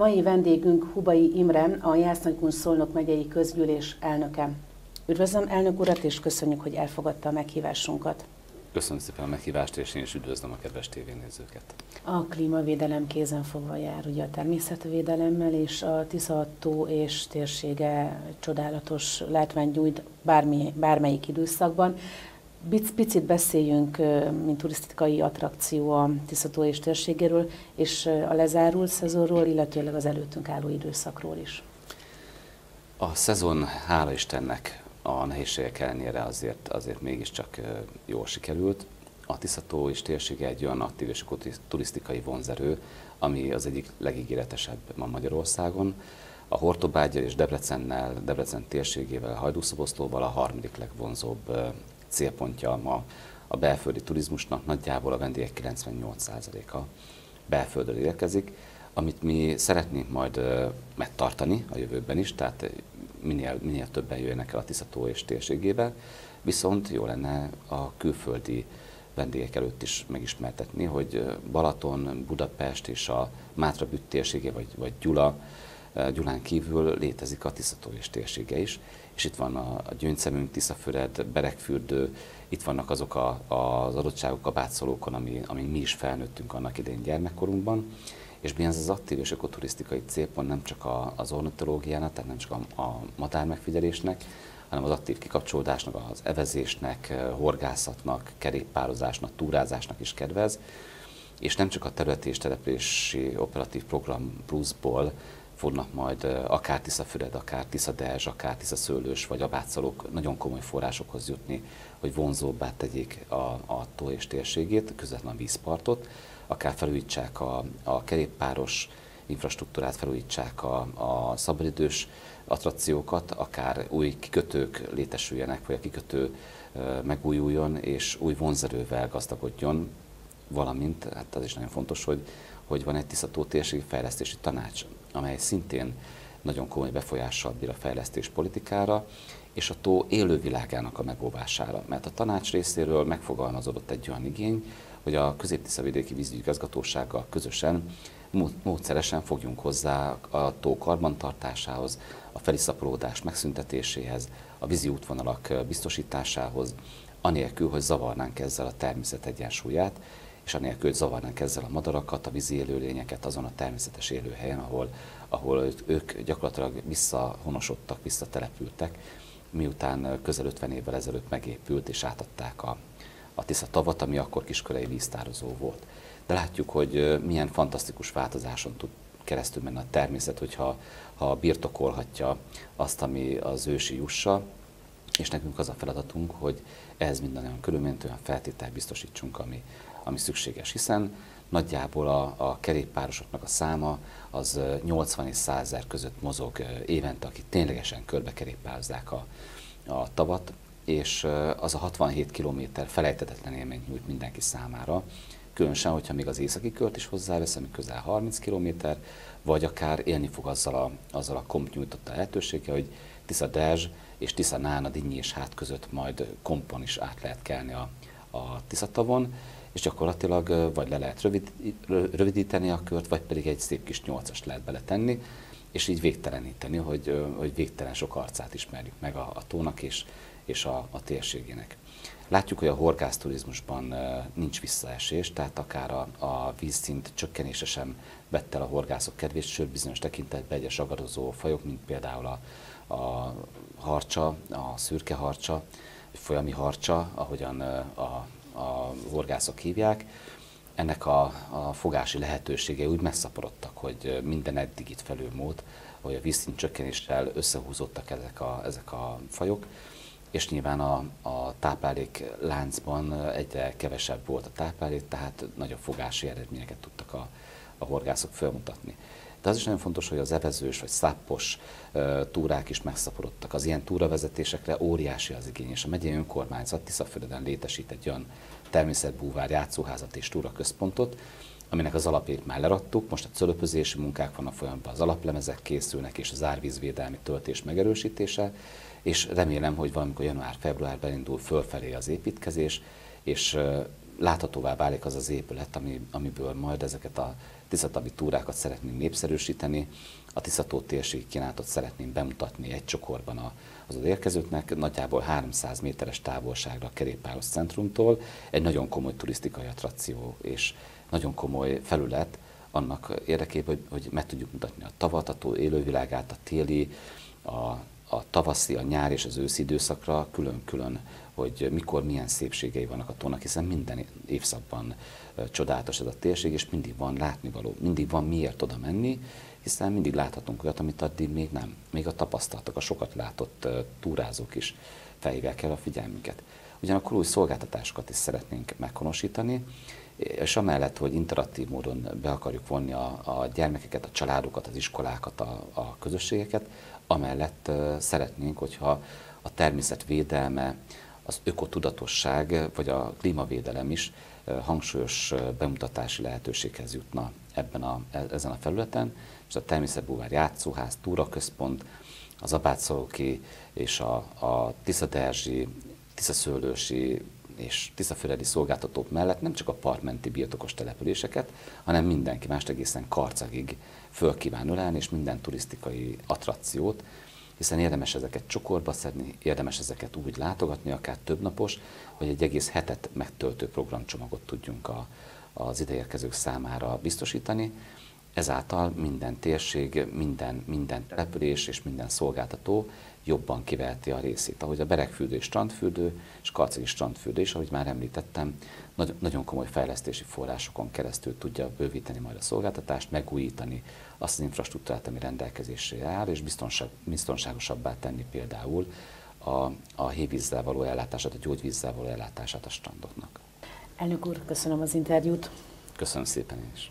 Mai vendégünk Hubai Imre, a Jásznagykun Szolnok megyei közgyűlés elnöke. Üdvözlöm elnök urat, és köszönjük, hogy elfogadta a meghívásunkat. Köszönöm szépen a meghívást, és én is üdvözlöm a kedves tévénézőket. A klímavédelem fogva jár ugye a természetvédelemmel, és a Tisza-tó és térsége csodálatos látvány nyújt bármi, bármelyik időszakban. Picit beszéljünk, mint turisztikai attrakció a Tiszató és térségéről, és a lezárult szezonról, illetőleg az előttünk álló időszakról is. A szezon, hála Istennek, a nehézségek ellenére azért, azért mégiscsak jól sikerült. A Tiszató és térsége egy olyan aktív és turisztikai vonzerő, ami az egyik legígéretesebb ma Magyarországon. A Hortobágya és Debrecennel, Debrecen térségével, Hajdúszoboszlóval a harmadik legvonzóbb célpontja ma a belföldi turizmusnak, nagyjából a vendégek 98%-a belföldről érkezik, amit mi szeretnénk majd megtartani a jövőben is, tehát minél, minél többen jöjjenek el a Tiszató és térségébe, viszont jó lenne a külföldi vendégek előtt is megismertetni, hogy Balaton, Budapest és a Mátra térsége, vagy, vagy Gyula, Gyulán kívül létezik a Tiszató és térsége is, és itt van a, Gyöngyszemünk, Tiszafüred, Berekfürdő, itt vannak azok a, az adottságok a bátszolókon, ami, ami mi is felnőttünk annak idején gyermekkorunkban, és mi ez az aktív és ökoturisztikai célpont nem csak a, az ornitológiának, tehát nem csak a, a madár megfigyelésnek, hanem az aktív kikapcsolódásnak, az evezésnek, horgászatnak, kerékpározásnak, túrázásnak is kedvez, és nem csak a területi és települési operatív program pluszból fognak majd akár Tiszafüred, akár Tiszadezs, akár Tiszaszőlős vagy Abátszalók nagyon komoly forrásokhoz jutni, hogy vonzóbbá tegyék a, a tó és térségét, közvetlen vízpartot, akár felújítsák a, a kerékpáros infrastruktúrát, felújítsák a, a szabadidős attrakciókat, akár új kikötők létesüljenek, vagy a kikötő megújuljon, és új vonzerővel gazdagodjon, valamint, hát az is nagyon fontos, hogy, hogy van egy Tiszató térségi fejlesztési tanács, amely szintén nagyon komoly befolyással bír a fejlesztés politikára, és a tó élővilágának a megóvására. Mert a tanács részéről megfogalmazódott egy olyan igény, hogy a Közép-Tiszavidéki Vízügygazgatósággal közösen módszeresen fogjunk hozzá a tó karbantartásához, a feliszaporodás megszüntetéséhez, a vízi útvonalak biztosításához, anélkül, hogy zavarnánk ezzel a természet egyensúlyát, és anélkül, hogy zavarnánk ezzel a madarakat, a vízi élőlényeket azon a természetes élőhelyen, ahol, ahol ők gyakorlatilag visszahonosodtak, visszatelepültek, miután közel 50 évvel ezelőtt megépült és átadták a, a Tisza tavat, ami akkor kiskörei víztározó volt. De látjuk, hogy milyen fantasztikus változáson tud keresztül menni a természet, hogyha ha birtokolhatja azt, ami az ősi jussa, és nekünk az a feladatunk, hogy ehhez minden olyan körülményt, olyan feltételt biztosítsunk, ami, ami szükséges, hiszen nagyjából a, a kerékpárosoknak a száma az 80 és 100 ezer között mozog évente, akik ténylegesen körbe kerékpározzák a, a tavat, és az a 67 kilométer felejtetetlen élményt nyújt mindenki számára, különösen, hogyha még az északi kört is hozzávesz, ami közel 30 kilométer, vagy akár élni fog azzal a, azzal a komp nyújtotta lehetősége, hogy Tisza Dezs és Tisza Nána, Dinnyi és Hát között majd kompon is át lehet kelni a, a Tiszatavon, és gyakorlatilag vagy le lehet rövid, rövidíteni a kört, vagy pedig egy szép kis nyolcast lehet beletenni, és így végteleníteni, hogy, hogy végtelen sok arcát ismerjük meg a, a tónak és, és a, a térségének. Látjuk, hogy a horgászturizmusban nincs visszaesés, tehát akár a, a vízszint csökkenése sem vette el a horgászok kedvét, sőt bizonyos tekintetben egyes agadozó fajok, mint például a, a harcsa, a szürke harcsa, folyami harcsa, ahogyan a horgászok hívják, ennek a, a fogási lehetősége úgy megszaporodtak, hogy minden eddig itt felülmúlt, hogy a vízszint csökkenéssel összehúzódtak ezek a, ezek a fajok, és nyilván a, a táplálék láncban egyre kevesebb volt a táplálék, tehát nagyobb fogási eredményeket tudtak a, a horgászok felmutatni. De az is nagyon fontos, hogy az evezős vagy száppos uh, túrák is megszaporodtak. Az ilyen túravezetésekre óriási az igény, és a megyei önkormányzat Tiszaföldön létesít egy olyan természetbúvár játszóházat és túraközpontot, aminek az alapét már leradtuk, most a cölöpözési munkák vannak folyamatban, az alaplemezek készülnek, és az árvízvédelmi töltés megerősítése, és remélem, hogy valamikor január-februárban indul fölfelé az építkezés, és láthatóvá válik az az épület, ami, amiből majd ezeket a tiszatabi túrákat szeretnénk népszerűsíteni, a Tiszató térség kínálatot szeretném bemutatni egy csokorban a, az érkezőknek, nagyjából 300 méteres távolságra a kerékpáros centrumtól, egy nagyon komoly turisztikai attrakció és nagyon komoly felület annak érdekében, hogy, hogy meg tudjuk mutatni a tavatató élővilágát, a téli, a, a tavaszi, a nyár és az őszi időszakra külön-külön, hogy mikor milyen szépségei vannak a tónak, hiszen minden évszakban csodálatos ez a térség, és mindig van látnivaló, mindig van miért oda menni, hiszen mindig láthatunk olyat, amit addig még nem. Még a tapasztalatok, a sokat látott túrázók is felhívják el a figyelmünket. Ugyanakkor új szolgáltatásokat is szeretnénk meghonosítani, és amellett, hogy interaktív módon be akarjuk vonni a, a gyermekeket, a családokat, az iskolákat, a, a közösségeket, amellett szeretnénk, hogyha a természet védelme, az ökotudatosság, vagy a klímavédelem is hangsúlyos bemutatási lehetőséghez jutna ebben a, e, ezen a felületen, és a Természetbúvár játszóház, túraközpont, az Abátszolóki és a, a Tiszaderzsi, Tiszaszőlősi és tiszaföledi szolgáltatók mellett nem csak a partmenti birtokos településeket, hanem mindenki más egészen karcagig föl kíván ölelni, és minden turisztikai attrakciót, hiszen érdemes ezeket csokorba szedni, érdemes ezeket úgy látogatni, akár több napos, hogy egy egész hetet megtöltő programcsomagot tudjunk a, az ideérkezők számára biztosítani. Ezáltal minden térség, minden, minden település és minden szolgáltató jobban kiveheti a részét. Ahogy a Berekfürdő és strandfürdő, és Karcegi strandfürdő is, ahogy már említettem, nagy, nagyon komoly fejlesztési forrásokon keresztül tudja bővíteni majd a szolgáltatást, megújítani azt az infrastruktúrát, ami rendelkezésre áll, és biztonság, biztonságosabbá tenni például a, a hévízzel való ellátását, a gyógyvízzel való ellátását a strandoknak. Elnök úr, köszönöm az interjút. Köszönöm szépen is.